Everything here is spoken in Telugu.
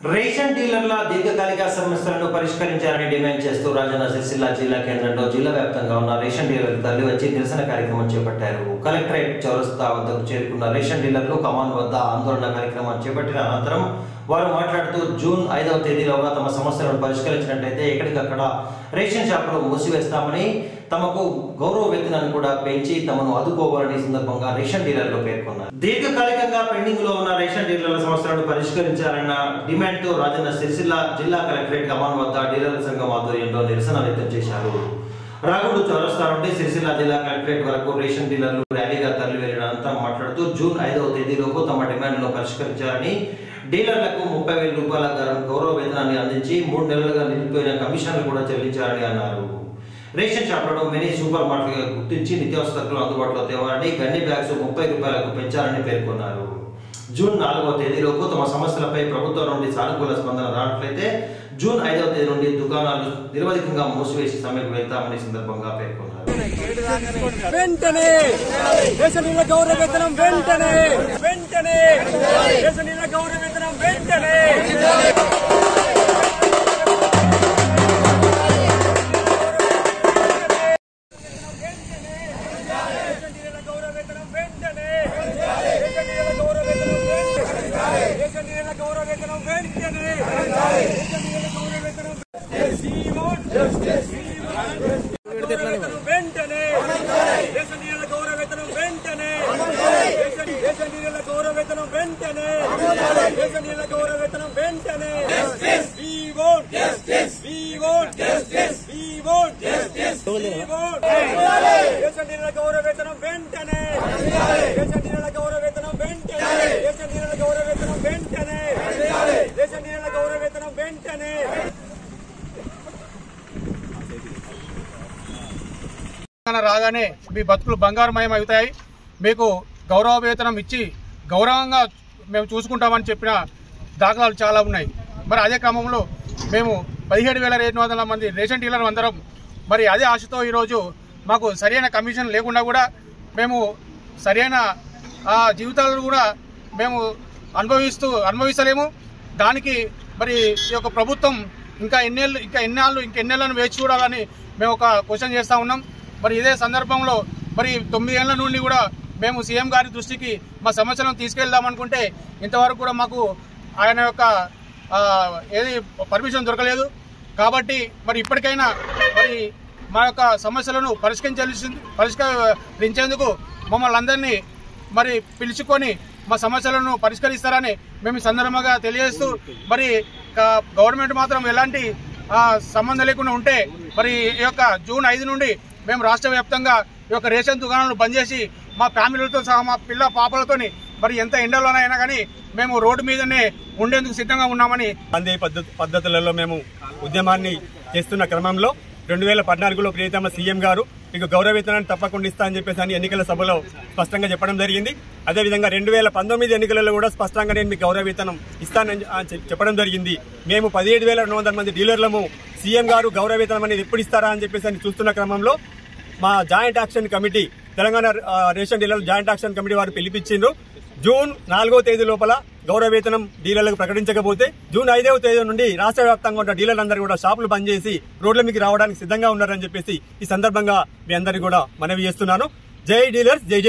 రేషన్ డీలర్ల దీర్ఘకాలిక సమస్యలను పరిష్కరించాలని డిమాండ్ చేస్తూ రాజన్న సిరిసిల్ల జిల్లా కేంద్రంలో జిల్లా వ్యాప్తంగా ఉన్న రేషన్ డీలర్లు తరలి వచ్చి నిరసన కార్యక్రమం చేపట్టారు. కలెక్టరేట్ చౌరస్తా వద్దకు చేరుకున్న రేషన్ డీలర్లు కమాన్ వద్ద ఆందోళన కార్యక్రమం చేపట్టిన అనంతరం వారు మాట్లాడుతూ జూన్ ఐదవ తేదీలోగా తమ సమస్యలను పరిష్కరించినట్లయితే ఎక్కడికక్కడ రేషన్ షాపులు మూసివేస్తామని తమకు గౌరవ వేతనాన్ని కూడా పెంచి తమను ఆదుకోవాలని సందర్భంగా రేషన్ డీలర్లు పేర్కొన్నారు. దీర్ఘకాలికంగా పెండింగ్లో ఉన్న రేషన్ డీలర్ల సమస్యలను పరిష్కరించాలన్న డిమాండ్తో రాజన్న సిరిసిల్ల జిల్లా కలెక్టరేట్ కమాన్ వద్ద డీలర్ల సంఘం ఆధ్వర్యంలో నిరసన వ్యక్తం చేశారు. రాగుడు చౌరస్తా నుండి సిరిసిల్ల జిల్లా కలెక్టరేట్ వరకు రేషన్ డీలర్లు ర్యాలీగా తరలి వెళ్ళిన మాట్లాడుతూ జూన్ ఐదవ తేదీలోపు తమ డిమాండ్లను పరిష్కరించాలని డీలర్లకు ముప్పై వేల రూపాయల గౌరవ- గౌరవ వేతనాన్ని అందించి మూడు నెలలుగా నిలిపిపోయిన కమిషన్లు కూడా చెల్లించాలని అన్నారు. రేషన్ షాపులను మినీ సూపర్ మార్కెట్గా గుర్తించి నిత్యావసరకులు అందుబాటులో తేవాలని గన్ని బ్యాగ్స్ ముప్పై రూపాయలకు పెంచాలని పేర్కొన్నారు. జూన్ నాలుగవ తేదీలోపు తమ సమస్యలపై ప్రభుత్వం నుండి సానుకూల స్పందన రానట్లయితే జూన్ ఐదవ తేదీ నుండి దుకాణాలు నిరవధికంగా మూసివేసి సమ్మెకు వెళ్తామని సందర్భంగా పేర్కొన్నారు. వెంటనే! గౌరవ వేతనం వెంటనే! వెంటనే! గౌరవ వేతనం వెంటనే గౌరవ వేతనం వెంటనే దేశనీల గౌరవ వేతనం వెంటనే దేశ నీళ్ళ గౌరవ వేతనం వెంటనే దేశ- నీళ్ళ గౌరవ వేతనం వెంటనే దేశ నీళ్ళ గౌరవ వేతనం వెంటనే We want justice. We want justice. We want justice. We want దేశ నీళ్ళ గౌరవ వేతనం వెంటనే దేశ నీళ్ళ గౌరవ వేతనం వెంటనే దేశ నీళ్ళ గౌరవ వేతనం వెంటనే దేశ నీళ్ళ గౌరవ వేతనం వెంటనే తెలంగాణ రాగానే మీ బతుకులు బంగారుమయం అవుతాయి. మీకు గౌరవ వేతనం ఇచ్చి గౌరవంగా మేము చూసుకుంటామని చెప్పిన దాఖలాలు చాలా ఉన్నాయి. మరి అదే క్రమంలో మేము పదిహేడు వేల రెండు వందల మంది రేషన్ డీలర్ అందరం మరి అదే ఆశతో ఈరోజు మాకు సరైన కమిషన్ లేకుండా కూడా మేము సరైన ఆ జీవితాలను కూడా మేము అనుభవిస్తూ అనుభవిస్తలేము. దానికి మరి ఈ యొక్క ప్రభుత్వం ఇంకా ఎన్నేళ్ళు ఇంకా ఎన్నాళ్ళు ఇంకా ఎన్నేళ్ళను వేచి చూడాలని మేము ఒక క్వశ్చన్ చేస్తూ ఉన్నాం. మరి ఇదే సందర్భంలో మరి తొమ్మిది ఏళ్ళ నుండి కూడా మేము సీఎం గారి దృష్టికి మా సమస్యలను తీసుకెళ్దాం అనుకుంటే ఇంతవరకు కూడా మాకు ఆయన యొక్క ఏది పర్మిషన్ దొరకలేదు. కాబట్టి మరి ఇప్పటికైనా మరి మా యొక్క సమస్యలను పరిష్కరించాల్సి పరిష్కరించేందుకు మమ్మల్ని అందరినీ మరి పిలుచుకొని మా సమస్యలను పరిష్కరిస్తారని మేము సందర్భంగా తెలియజేస్తూ మరి గవర్నమెంట్ మాత్రం ఎలాంటి సంబంధం లేకుండా ఉంటే మరి ఈ యొక్క జూన్ ఐదు నుండి మేము రాష్ట్ర వ్యాప్తంగా ఈ యొక్క రేషన్ దుకాణాలను బంద్ చేసి మా ఫ్యామిలీలతో సహా మా పిల్ల పాపలతోని మరి ఎంత ఎండలోనైనా కానీ మేము రోడ్డు మీదనే ఉండేందుకు సిద్ధంగా ఉన్నామని గాంధీ పద్ధతి పద్ధతులలో మేము ఉద్యమాన్ని చేస్తున్న క్రమంలో రెండు వేల పద్నాలుగులో ప్రియతమ సీఎం గారు మీకు గౌరవవేతనాన్ని తప్పకుండా ఇస్తా అని చెప్పేసి అని ఎన్నికల సభలో స్పష్టంగా చెప్పడం జరిగింది. అదేవిధంగా రెండు వేల పంతొమ్మిది ఎన్నికలలో కూడా స్పష్టంగా నేను మీకు గౌరవవేతనం ఇస్తానని అని చెప్పడం జరిగింది. మేము పదిహేడు వేల రెండు వందల మంది డీలర్లము సీఎం గారు గౌరవవేతనం అనేది ఎప్పుడు ఇస్తారా అని చెప్పేసి అని చూస్తున్న క్రమంలో మా joint action committee Telangana ration dealer joint action committee వారు పిలిపించిండ్రు. జూన్ నాలుగో తేదీ లోపల గౌరవ వేతనం డీలర్లకు ప్రకటించకపోతే జూన్ ఐదవ తేదీ నుండి రాష్ట్ర వ్యాప్తంగా ఉన్న డీలర్లందరూ కూడా షాపులు బంద్ చేసి రోడ్ల మీకు రావడానికి సిద్ధంగా ఉన్నారని చెప్పేసి ఈ సందర్భంగా మీ అందరికీ కూడా మనవి చేస్తున్నాను. జై డీలర్స్ జై జై